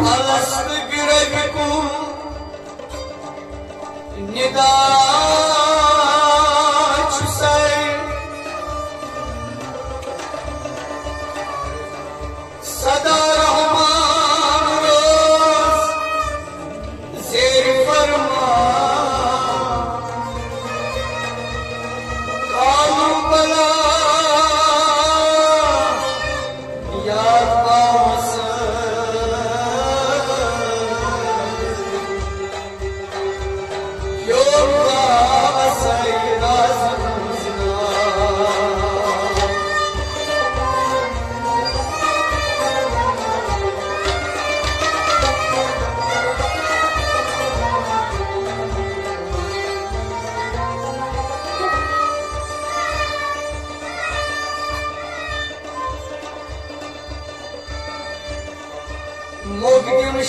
Alas gırak kum nidan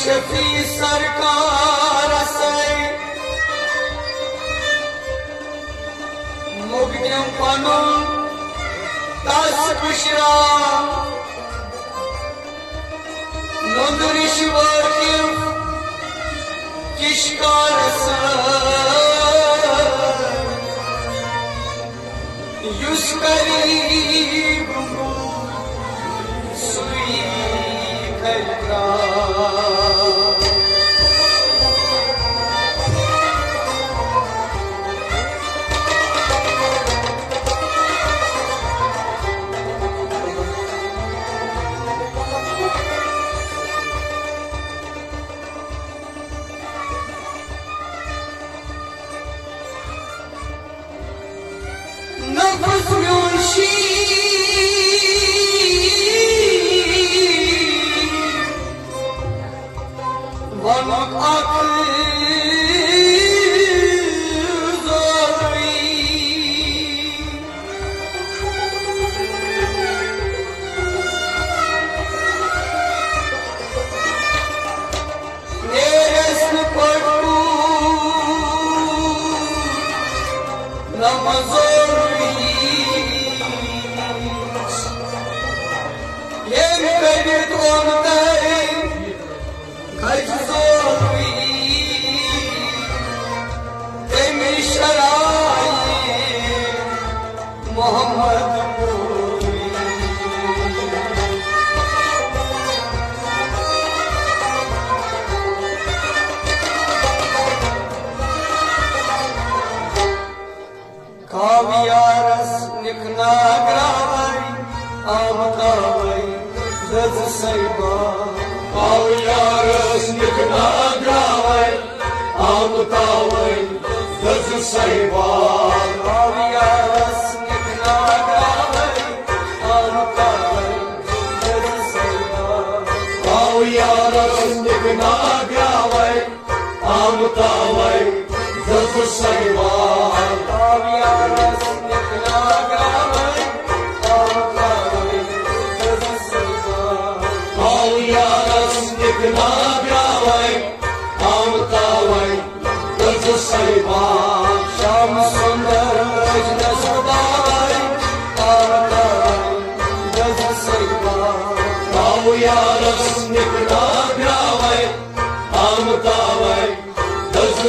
Shafi सरकार से मुग्नियम पनुम दस पुशरा नंदरिश्वर किशकार युष करीब सुई खलका Namazoriyim Yem beni doğumda é ካቪያረስ ንክናግራባይ ኣብቃባይ ዘትሰይባ ካቪያረስ ንክናግራባይ ኣብቃባይ ዘትሰይባ ካቪያረስ ንክናግራባይ ኣብቃባይ ዘትሰይባ ካቪያረስ ንክናግራባይ ኣብቃባይ ዘትሰይባ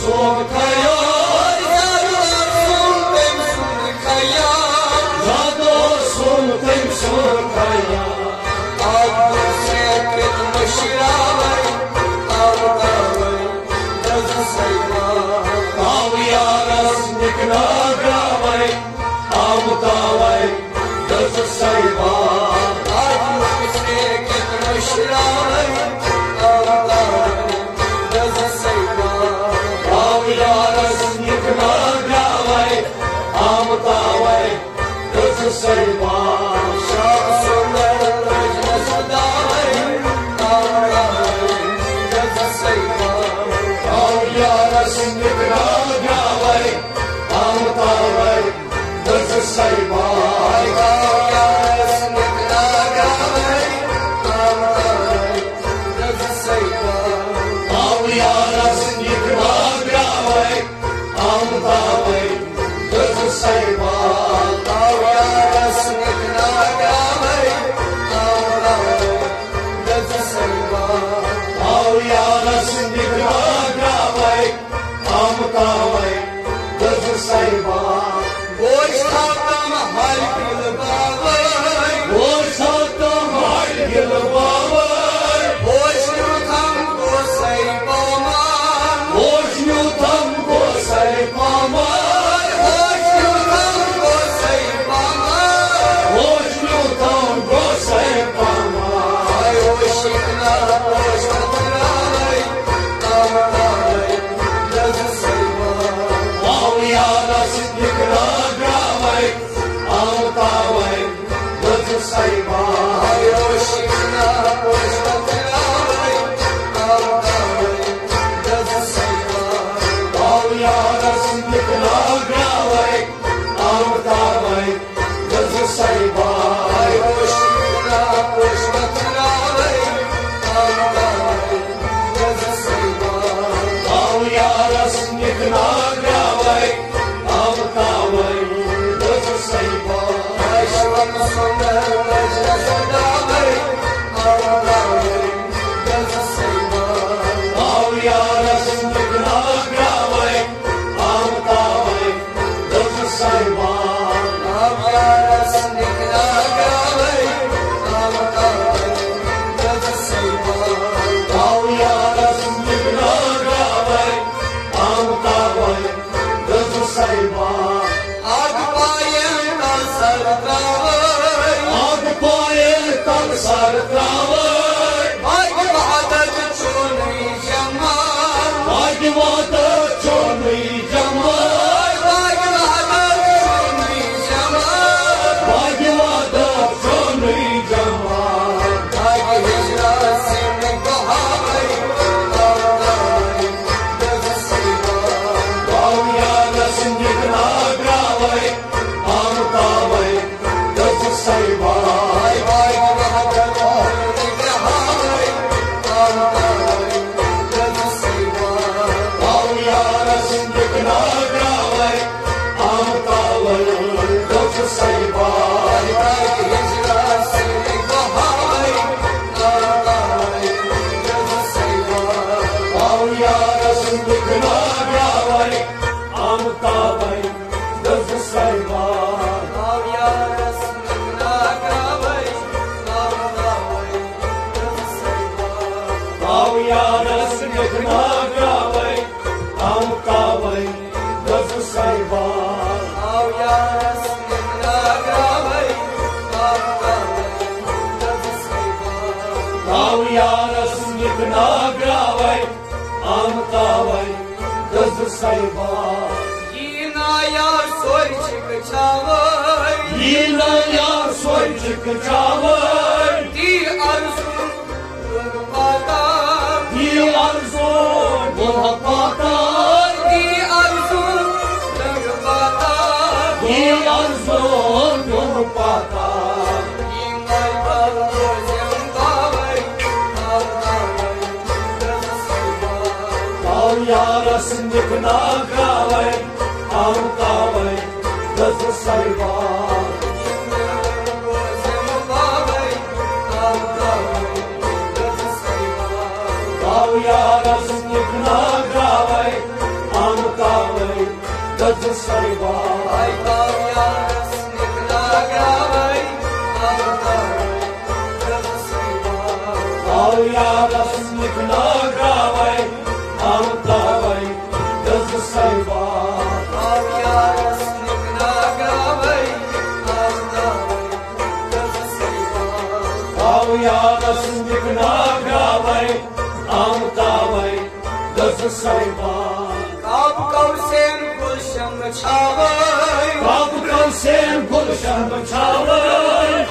sorge, keine Dallas in the Gravai, Amtavai, does the Saiba, boys come, Hari Krishna. ਸਰਤਰਾਮ ਆਪ ਪਾਏ ਤਨ ਸਰਤਰਾਮ на гравай, амтавай, да засайва. Yina yar soycık çavay, yina yar soycık. Sindh na gawai, aun kawai, gaz saibar. سایبان کاب کوسن گلشم چاوی کاب کوسن گلشم چاوی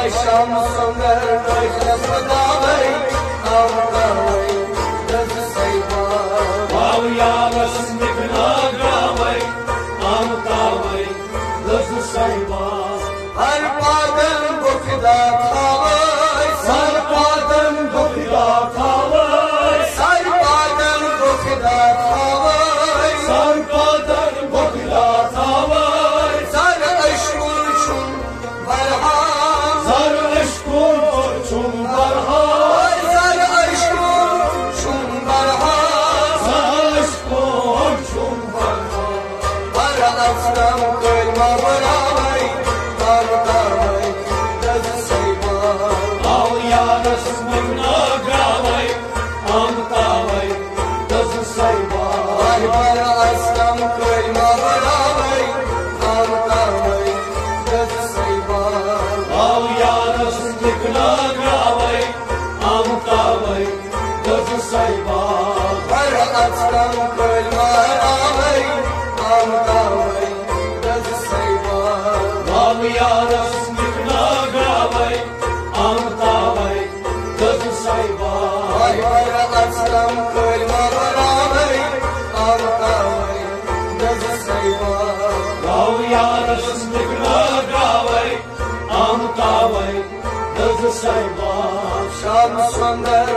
Ay şamsın ver, ay şamsın da ver, हम सुंदर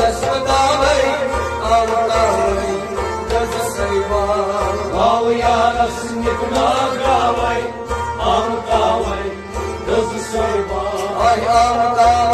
दस्तावे आलतावे दस सैवा भाव यार निकना गावे आम गावे दस सैवा आई आम गावे